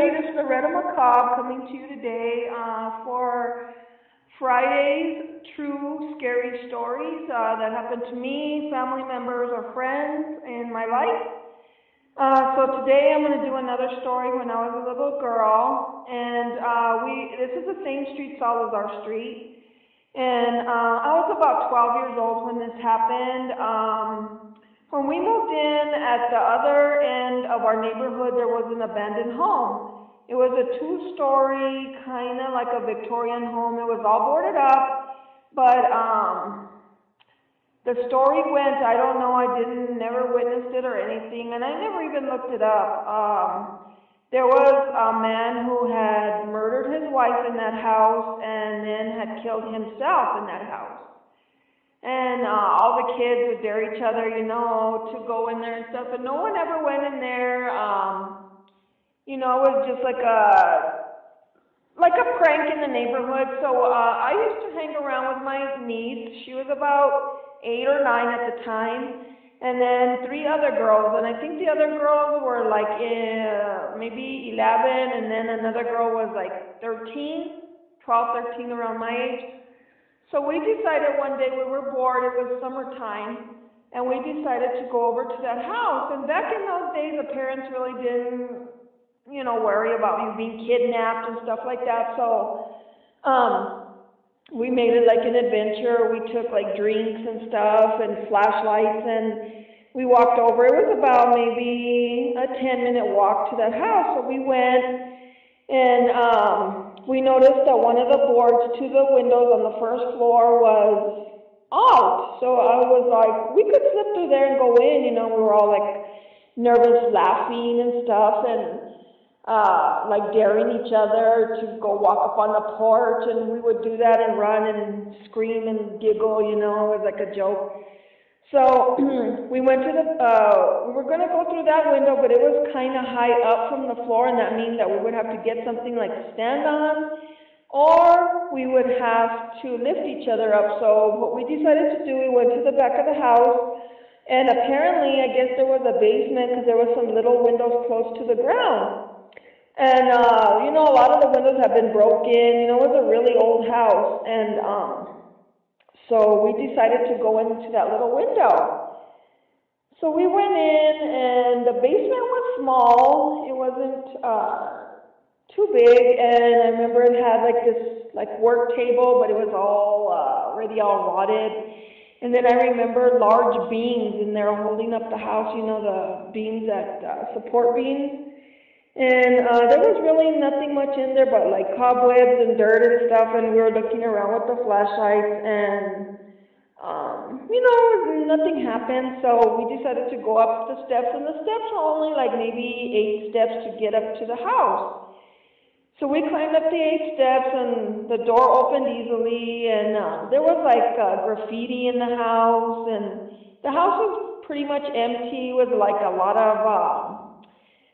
everybody. This is Loretta Macabre coming to you today uh, for Friday's true scary stories uh, that happened to me, family members, or friends in my life. Uh, so today I'm going to do another story when I was a little girl, and uh, we this is the same street south as our Street, and uh, I was about 12 years old when this happened. Um, when we moved in at the other end of our neighborhood, there was an abandoned home. It was a two-story, kind of like a Victorian home. It was all boarded up, but um, the story went, I don't know, I didn't, never witnessed it or anything, and I never even looked it up. Um, there was a man who had murdered his wife in that house and then had killed himself in that house. And uh, all the kids would dare each other, you know, to go in there and stuff. And no one ever went in there. Um, you know, it was just like a like a prank in the neighborhood. So uh, I used to hang around with my niece. She was about eight or nine at the time, and then three other girls. And I think the other girls were like uh, maybe 11, and then another girl was like 13, 12, 13, around my age. So we decided one day we were bored, it was summertime, and we decided to go over to that house. And back in those days, the parents really didn't, you know, worry about you being kidnapped and stuff like that. So um, we made it like an adventure. We took like drinks and stuff and flashlights, and we walked over. It was about maybe a 10 minute walk to that house. So we went, and we noticed that one of the boards to the windows on the first floor was out. So I was like, we could slip through there and go in. You know, we were all like nervous, laughing and stuff, and uh, like daring each other to go walk up on the porch. And we would do that and run and scream and giggle. You know, it was like a joke. So we went to the, uh, we were going to go through that window, but it was kind of high up from the floor, and that means that we would have to get something like to stand on, or we would have to lift each other up. So what we decided to do, we went to the back of the house, and apparently, I guess there was a basement because there was some little windows close to the ground. And, uh, you know, a lot of the windows have been broken. You know, it was a really old house, and, um, so we decided to go into that little window. So we went in, and the basement was small. It wasn't uh, too big, and I remember it had like this like work table, but it was all uh, already all rotted. And then I remember large beams in there holding up the house. You know the beams that uh, support beams. And uh, there was really nothing much in there but like cobwebs and dirt and stuff, and we were looking around with the flashlights, and um, you know, nothing happened, so we decided to go up the steps, and the steps were only like maybe eight steps to get up to the house. So we climbed up the eight steps, and the door opened easily, and uh, there was like uh, graffiti in the house, and the house was pretty much empty with like a lot of uh,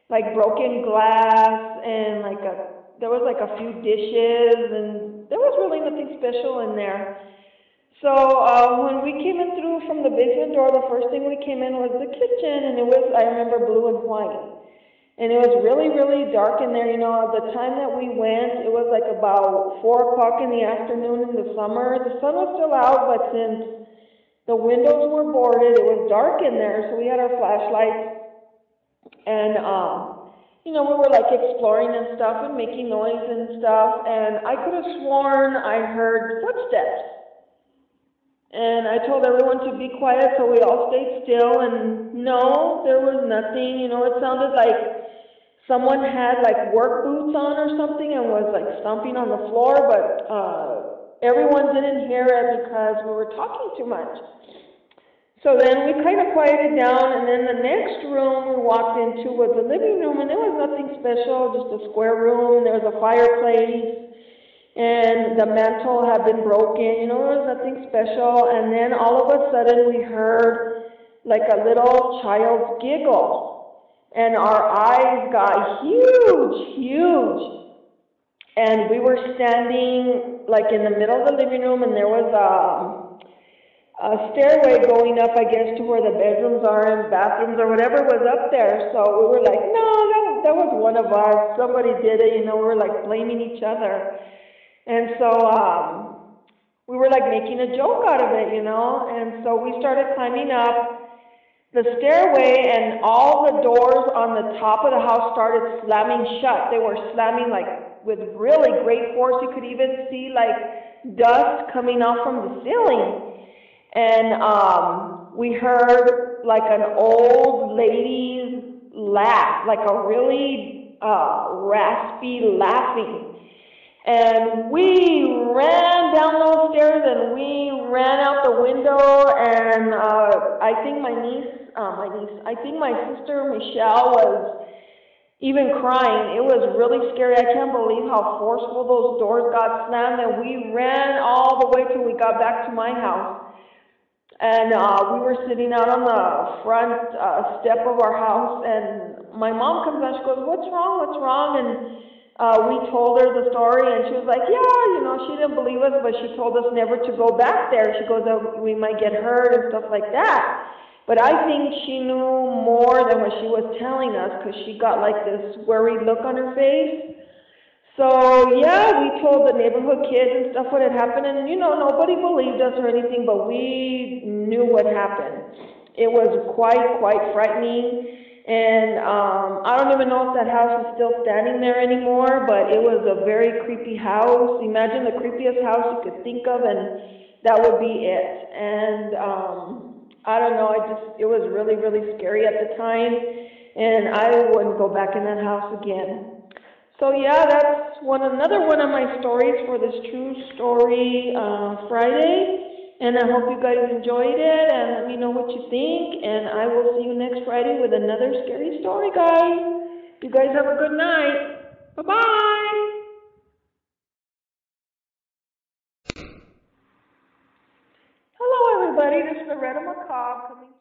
like broken glass and like a there was like a few dishes and there was really nothing special in there. So uh, when we came in through from the basement door, the first thing we came in was the kitchen, and it was I remember blue and white, and it was really really dark in there. You know, at the time that we went, it was like about four o'clock in the afternoon in the summer. The sun was still out, but since the windows were boarded, it was dark in there, so we had our flashlights and, um, you know, we were like exploring and stuff and making noise and stuff. And I could have sworn I heard footsteps. And I told everyone to be quiet, so we all stayed still. And no, there was nothing. You know, it sounded like someone had like work boots on or something and was like stomping on the floor, but uh, everyone didn't hear it because we were talking too much. So then we kind of quieted down, and then the next room we walked into was the living room, and there was nothing special, just a square room. There was a fireplace, and the mantle had been broken. You know, there was nothing special. And then all of a sudden we heard like a little child's giggle, and our eyes got huge, huge. And we were standing like in the middle of the living room, and there was a a stairway going up, I guess, to where the bedrooms are and bathrooms or whatever was up there. So we were like, no, that, that was one of us. Somebody did it, you know, we were like blaming each other. And so, um, we were like making a joke out of it, you know, and so we started climbing up the stairway and all the doors on the top of the house started slamming shut. They were slamming like with really great force. You could even see like dust coming off from the ceiling. And um, we heard like an old lady's laugh, like a really uh, raspy laughing. And we ran down those stairs and we ran out the window and uh, I think my niece, uh, my niece, I think my sister Michelle was even crying. It was really scary. I can't believe how forceful those doors got slammed and we ran all the way till we got back to my house. And uh, we were sitting out on the front uh, step of our house and my mom comes out, she goes, what's wrong, what's wrong? And uh, we told her the story, and she was like, yeah, you know, she didn't believe us, but she told us never to go back there. She goes, oh, we might get hurt and stuff like that. But I think she knew more than what she was telling us because she got like this worried look on her face. So yeah, we told the neighborhood kids and stuff what had happened, and you know, nobody believed us or anything, but we knew what happened. It was quite, quite frightening. And um, I don't even know if that house is still standing there anymore, but it was a very creepy house. Imagine the creepiest house you could think of, and that would be it. And um, I don't know, I just, it was really, really scary at the time, and I wouldn't go back in that house again. So yeah, that's one another one of my stories for this True Story uh, Friday. And I hope you guys enjoyed it and let me know what you think. And I will see you next Friday with another scary story, guys. You guys have a good night. Bye bye. Hello, everybody. This is Loretta Macabre coming.